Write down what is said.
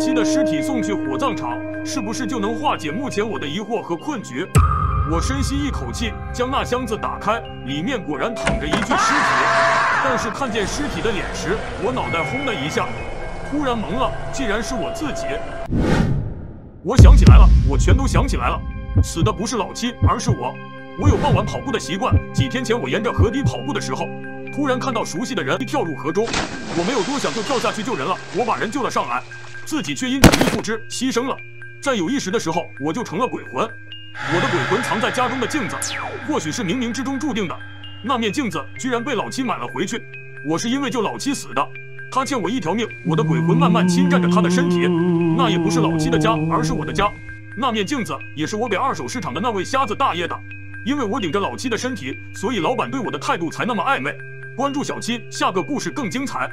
七的尸体送去火葬场，是不是就能化解目前我的疑惑和困局？我深吸一口气，将那箱子打开，里面果然躺着一具尸体。但是看见尸体的脸时，我脑袋轰的一下，突然懵了，竟然是我自己。我想起来了，我全都想起来了，死的不是老七，而是我。我有傍晚跑步的习惯，几天前我沿着河堤跑步的时候，突然看到熟悉的人跳入河中，我没有多想就跳下去救人了。我把人救了上来，自己却因体力不支牺牲了。在有意识的时候，我就成了鬼魂。我的鬼魂藏在家中的镜子，或许是冥冥之中注定的。那面镜子居然被老七买了回去。我是因为救老七死的，他欠我一条命。我的鬼魂慢慢侵占着他的身体，那也不是老七的家，而是我的家。那面镜子也是我给二手市场的那位瞎子大爷的。因为我顶着老七的身体，所以老板对我的态度才那么暧昧。关注小七，下个故事更精彩。